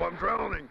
I'm drowning.